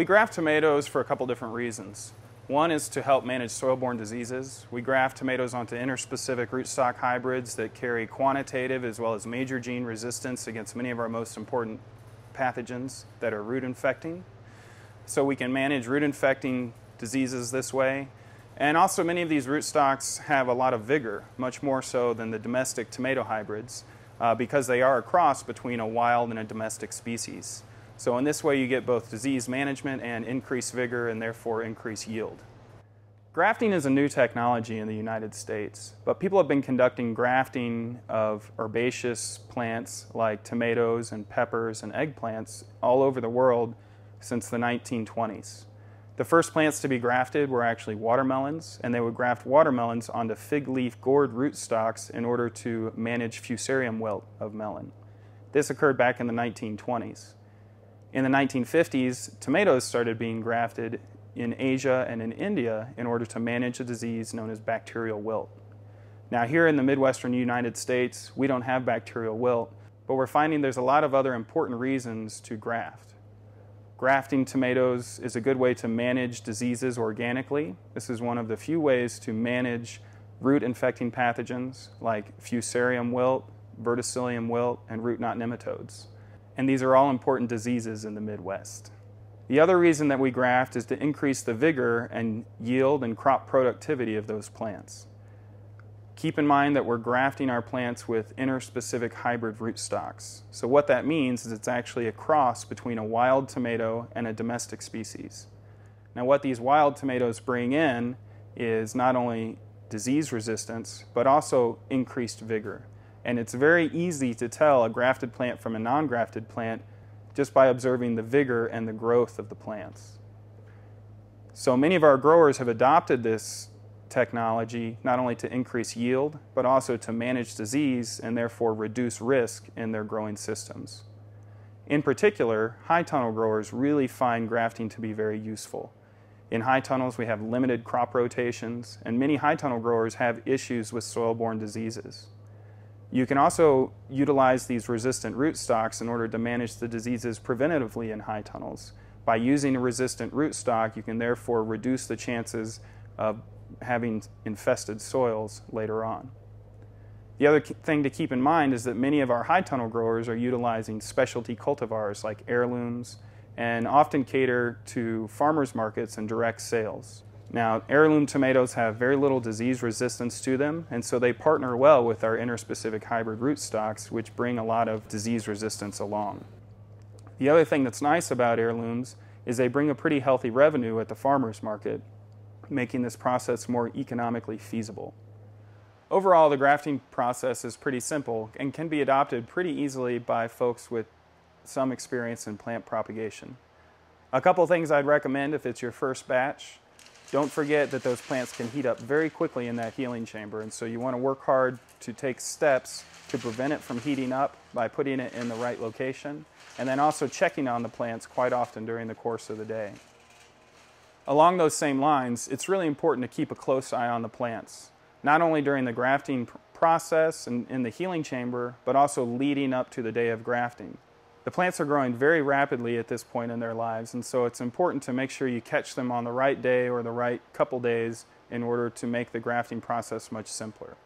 we graft tomatoes for a couple different reasons. One is to help manage soil-borne diseases. We graft tomatoes onto interspecific rootstock hybrids that carry quantitative as well as major gene resistance against many of our most important pathogens that are root infecting. So we can manage root infecting diseases this way. And also many of these rootstocks have a lot of vigor, much more so than the domestic tomato hybrids, uh, because they are a cross between a wild and a domestic species. So in this way, you get both disease management and increased vigor and therefore increased yield. Grafting is a new technology in the United States, but people have been conducting grafting of herbaceous plants like tomatoes and peppers and eggplants all over the world since the 1920s. The first plants to be grafted were actually watermelons, and they would graft watermelons onto fig leaf gourd rootstocks in order to manage fusarium wilt of melon. This occurred back in the 1920s. In the 1950s, tomatoes started being grafted in Asia and in India in order to manage a disease known as bacterial wilt. Now, here in the Midwestern United States, we don't have bacterial wilt, but we're finding there's a lot of other important reasons to graft. Grafting tomatoes is a good way to manage diseases organically. This is one of the few ways to manage root infecting pathogens like fusarium wilt, verticillium wilt, and root knot nematodes and these are all important diseases in the Midwest. The other reason that we graft is to increase the vigor and yield and crop productivity of those plants. Keep in mind that we're grafting our plants with interspecific hybrid rootstocks. So what that means is it's actually a cross between a wild tomato and a domestic species. Now what these wild tomatoes bring in is not only disease resistance, but also increased vigor. And it's very easy to tell a grafted plant from a non grafted plant just by observing the vigor and the growth of the plants. So many of our growers have adopted this technology not only to increase yield, but also to manage disease and therefore reduce risk in their growing systems. In particular, high tunnel growers really find grafting to be very useful. In high tunnels, we have limited crop rotations, and many high tunnel growers have issues with soil borne diseases. You can also utilize these resistant rootstocks in order to manage the diseases preventatively in high tunnels. By using a resistant rootstock, you can therefore reduce the chances of having infested soils later on. The other thing to keep in mind is that many of our high tunnel growers are utilizing specialty cultivars like heirlooms and often cater to farmers markets and direct sales. Now, heirloom tomatoes have very little disease resistance to them, and so they partner well with our interspecific hybrid rootstocks, which bring a lot of disease resistance along. The other thing that's nice about heirlooms is they bring a pretty healthy revenue at the farmer's market, making this process more economically feasible. Overall, the grafting process is pretty simple and can be adopted pretty easily by folks with some experience in plant propagation. A couple things I'd recommend if it's your first batch don't forget that those plants can heat up very quickly in that healing chamber, and so you want to work hard to take steps to prevent it from heating up by putting it in the right location, and then also checking on the plants quite often during the course of the day. Along those same lines, it's really important to keep a close eye on the plants, not only during the grafting process and in the healing chamber, but also leading up to the day of grafting. The plants are growing very rapidly at this point in their lives, and so it's important to make sure you catch them on the right day or the right couple days in order to make the grafting process much simpler.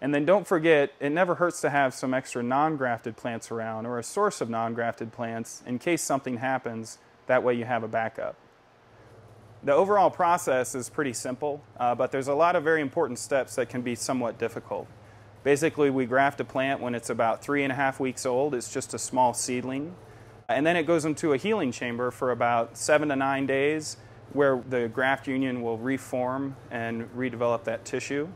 And then don't forget, it never hurts to have some extra non grafted plants around or a source of non grafted plants in case something happens. That way you have a backup. The overall process is pretty simple, uh, but there's a lot of very important steps that can be somewhat difficult. Basically, we graft a plant when it's about three and a half weeks old. It's just a small seedling. And then it goes into a healing chamber for about seven to nine days where the graft union will reform and redevelop that tissue.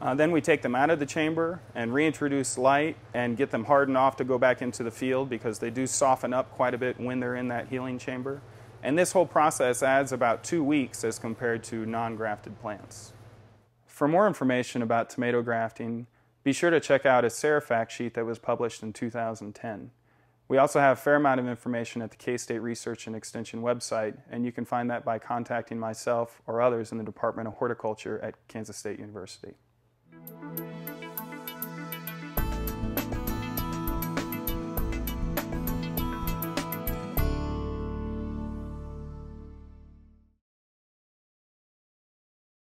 Uh, then we take them out of the chamber and reintroduce light and get them hardened off to go back into the field because they do soften up quite a bit when they're in that healing chamber. And this whole process adds about two weeks as compared to non grafted plants. For more information about tomato grafting, be sure to check out a SARE fact sheet that was published in 2010. We also have a fair amount of information at the K-State Research and Extension website, and you can find that by contacting myself or others in the Department of Horticulture at Kansas State University.